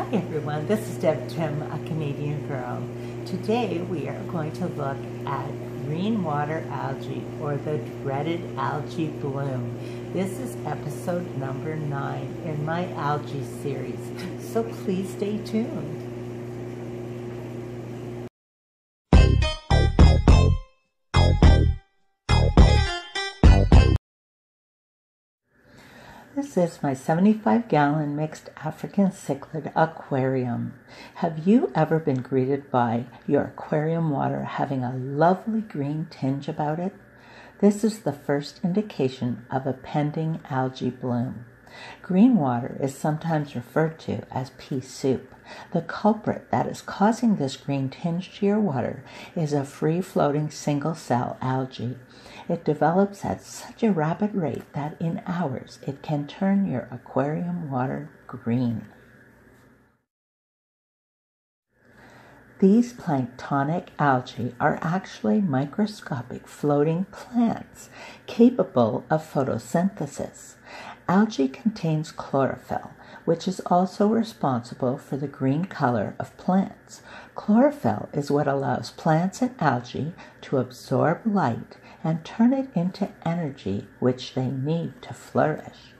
Hi everyone, this is Deb Tim, a Canadian girl. Today we are going to look at green water algae or the dreaded algae bloom. This is episode number nine in my algae series, so please stay tuned. This is my 75 gallon mixed African cichlid aquarium. Have you ever been greeted by your aquarium water having a lovely green tinge about it? This is the first indication of a pending algae bloom. Green water is sometimes referred to as pea soup. The culprit that is causing this green tinge to your water is a free floating single cell algae. It develops at such a rapid rate that in hours it can turn your aquarium water green. These planktonic algae are actually microscopic floating plants capable of photosynthesis. Algae contains chlorophyll, which is also responsible for the green color of plants. Chlorophyll is what allows plants and algae to absorb light and turn it into energy which they need to flourish.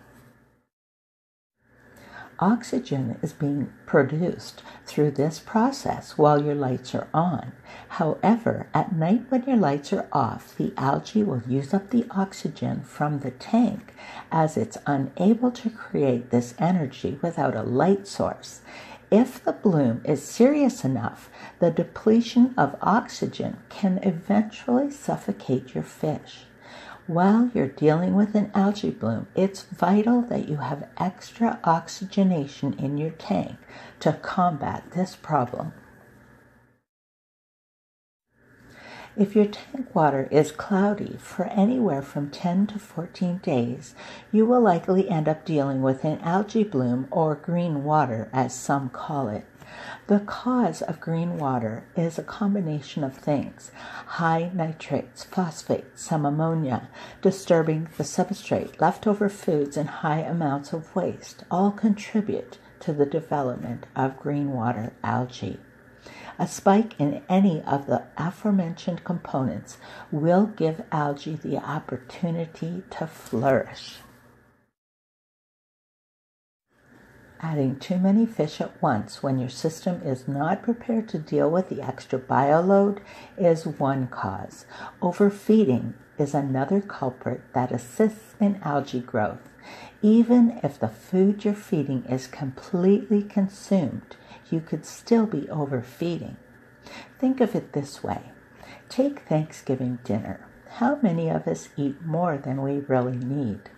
Oxygen is being produced through this process while your lights are on. However, at night when your lights are off, the algae will use up the oxygen from the tank as it's unable to create this energy without a light source. If the bloom is serious enough, the depletion of oxygen can eventually suffocate your fish. While you're dealing with an algae bloom, it's vital that you have extra oxygenation in your tank to combat this problem. If your tank water is cloudy for anywhere from 10 to 14 days, you will likely end up dealing with an algae bloom or green water, as some call it. The cause of green water is a combination of things high nitrates, phosphates, some ammonia, disturbing the substrate, leftover foods, and high amounts of waste all contribute to the development of green water algae. A spike in any of the aforementioned components will give algae the opportunity to flourish. Adding too many fish at once when your system is not prepared to deal with the extra bioload is one cause. Overfeeding is another culprit that assists in algae growth. Even if the food you're feeding is completely consumed, you could still be overfeeding. Think of it this way take Thanksgiving dinner. How many of us eat more than we really need?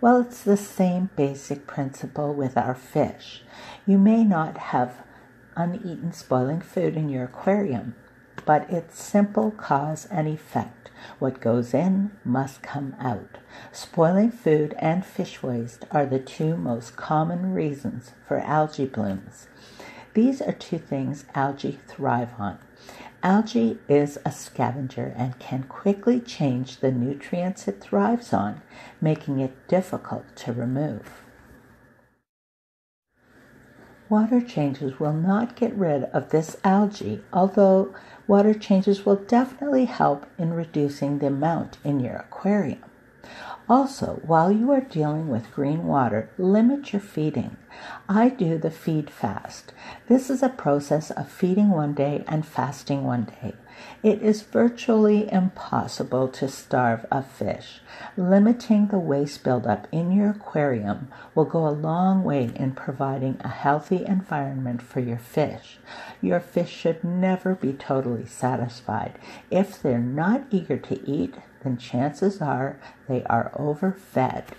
Well, it's the same basic principle with our fish. You may not have uneaten spoiling food in your aquarium, but it's simple cause and effect. What goes in must come out. Spoiling food and fish waste are the two most common reasons for algae blooms. These are two things algae thrive on Algae is a scavenger and can quickly change the nutrients it thrives on, making it difficult to remove. Water changes will not get rid of this algae, although water changes will definitely help in reducing the amount in your aquarium. Also, while you are dealing with green water, limit your feeding. I do the feed fast. This is a process of feeding one day and fasting one day. It is virtually impossible to starve a fish. Limiting the waste buildup in your aquarium will go a long way in providing a healthy environment for your fish. Your fish should never be totally satisfied. If they're not eager to eat, then chances are they are overfed.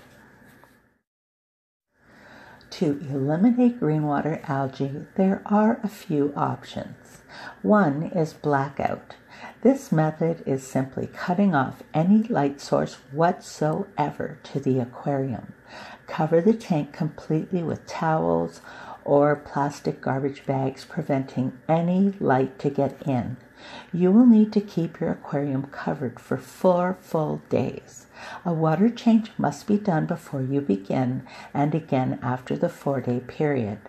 To eliminate greenwater algae, there are a few options. One is blackout. This method is simply cutting off any light source whatsoever to the aquarium. Cover the tank completely with towels or plastic garbage bags, preventing any light to get in. You will need to keep your aquarium covered for four full days. A water change must be done before you begin and again after the four day period.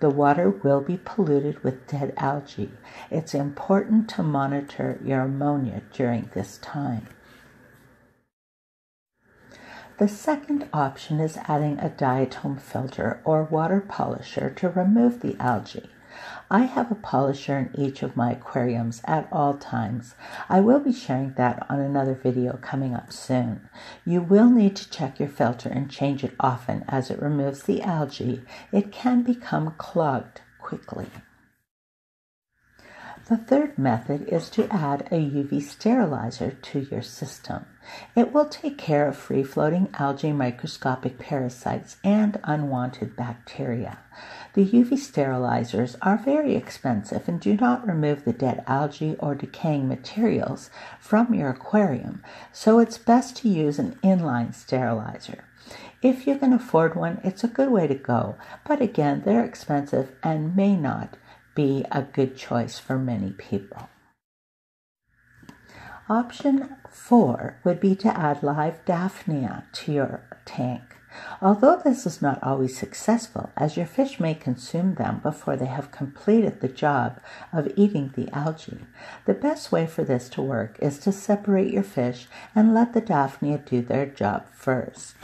The water will be polluted with dead algae. It's important to monitor your ammonia during this time. The second option is adding a diatom filter or water polisher to remove the algae. I have a polisher in each of my aquariums at all times. I will be sharing that on another video coming up soon. You will need to check your filter and change it often as it removes the algae. It can become clogged quickly. The third method is to add a UV sterilizer to your system. It will take care of free floating algae, microscopic parasites, and unwanted bacteria. The UV sterilizers are very expensive and do not remove the dead algae or decaying materials from your aquarium, so it's best to use an inline sterilizer. If you can afford one, it's a good way to go, but again, they're expensive and may not be a good choice for many people. Option four would be to add live Daphnia to your tank. Although this is not always successful, as your fish may consume them before they have completed the job of eating the algae, the best way for this to work is to separate your fish and let the Daphnia do their job first.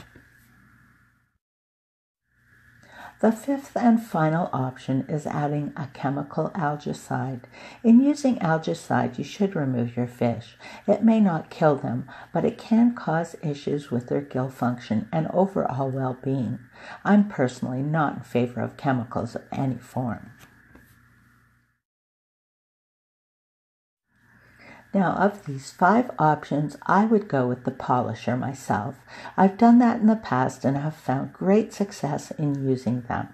The fifth and final option is adding a chemical algicide. In using algicide, you should remove your fish. It may not kill them, but it can cause issues with their gill function and overall well being. I'm personally not in favor of chemicals of any form. Now, of these five options, I would go with the polisher myself. I've done that in the past and have found great success in using them.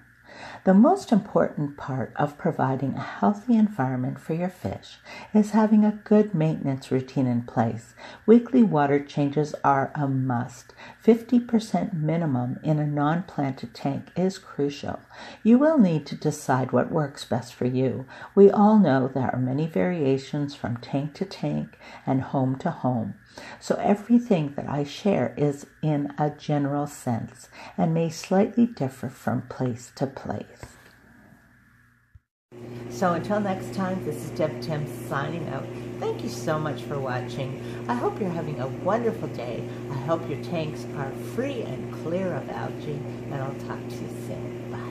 The most important part of providing a healthy environment for your fish is having a good maintenance routine in place. Weekly water changes are a must. 50% minimum in a non planted tank is crucial. You will need to decide what works best for you. We all know there are many variations from tank to tank and home to home. So everything that I share is in a general sense and may slightly differ from place to place. So until next time, this is Deb Tim signing out. Thank you so much for watching. I hope you're having a wonderful day. I hope your tanks are free and clear of algae, and I'll talk to you soon. Bye.